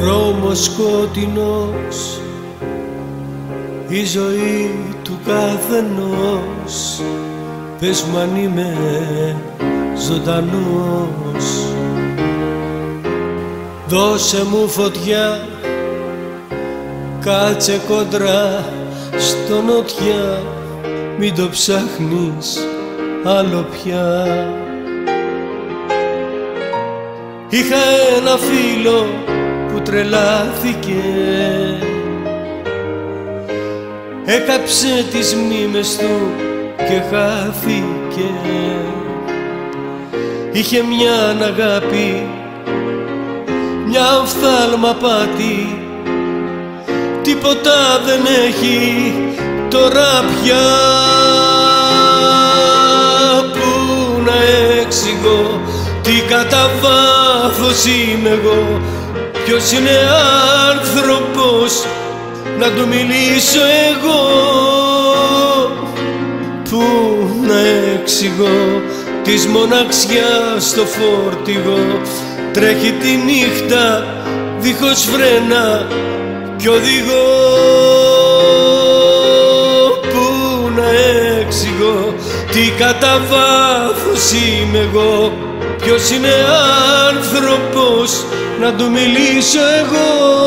Δρόμος σκοτεινός η ζωή του καθενός. Πες μου αν είμαι ζωντανός. Δώσε μου φωτιά Κάτσε κοντρά στο νοτιά. Μην το ψάχνεις άλλο πια. Είχα ένα φίλο που τρελάθηκε. Έκαψε τις μνήμες του και χάθηκε. Είχε μια αγάπη, μια οφθάλμα πάτη. Τίποτα δεν έχει τώρα πια. Πού να εξηγώ τι κατά βάθος είμαι εγώ Ποιος είναι άνθρωπος να του μιλήσω εγώ; Πού να εξηγώ της μοναξιάς στο φόρτιγο Τρέχει τη νύχτα δίχως φρένα κι οδηγώ τι κατά βάθος είμαι εγώ. Ποιος είναι άνθρωπος να του μιλήσω εγώ;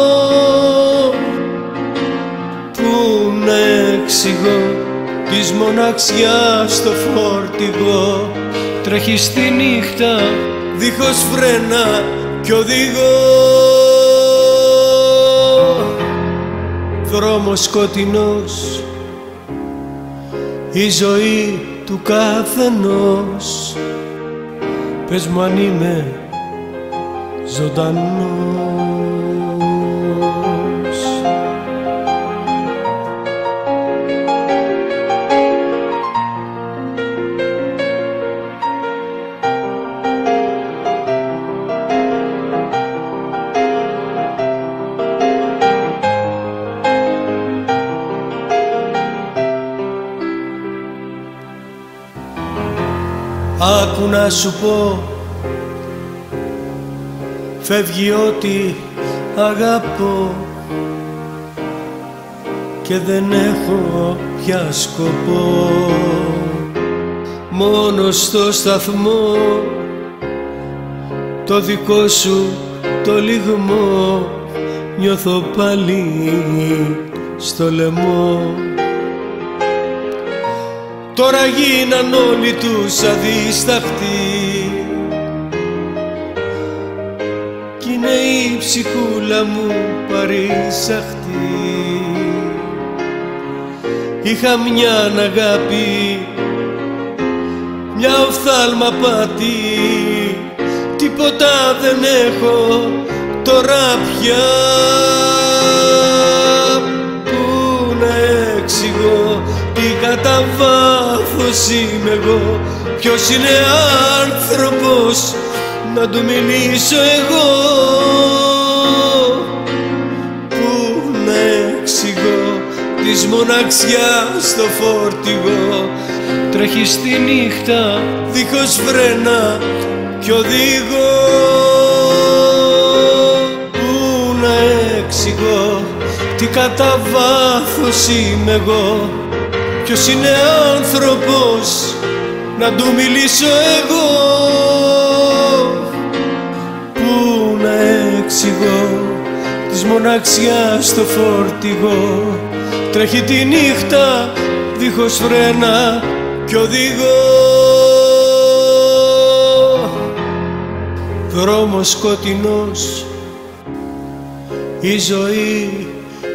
Να εξηγώ της μοναξιάς στο φορτηγό τρέχει στη νύχτα δίχως φρένα κι οδηγώ. Δρόμος σκοτεινός η ζωή του καθενός. Πες μου αν είμαι ζωντανός Άκου να σου πω. Φεύγει ό,τι αγαπώ. Και δεν έχω πια σκοπό. Μόνο στο σταθμό. Το δικό σου το λιγμό. Νιώθω πάλι στο λαιμό Τώρα γίναν όλοι τους αδίσταχτοι Κι είναι η ψυχούλα μου παρήσαχτη. Είχα μια αγάπη Μια οφθάλμα πάτη Τίποτα δεν έχω τώρα πια βάθος είμαι εγώ Ποιος είναι άνθρωπος να του μιλήσω εγώ. Πού να εξηγώ της μοναξιάς στο φόρτιγο Τρέχει στη νύχτα δίχως βρένα κι οδηγώ. Πού να εξηγώ τι κατά βάθος είμαι εγώ Ποιος είναι άνθρωπος να του μιλήσω εγώ; Πού να εξηγώ της μοναξιάς στο φορτηγό Τρέχει τη νύχτα δίχως φρένα κι οδηγώ Δρόμος σκοτεινός η ζωή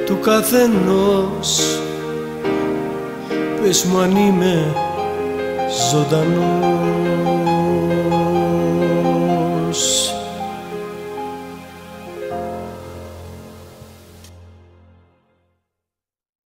του καθενός πες μου αν είμαι ζωντανός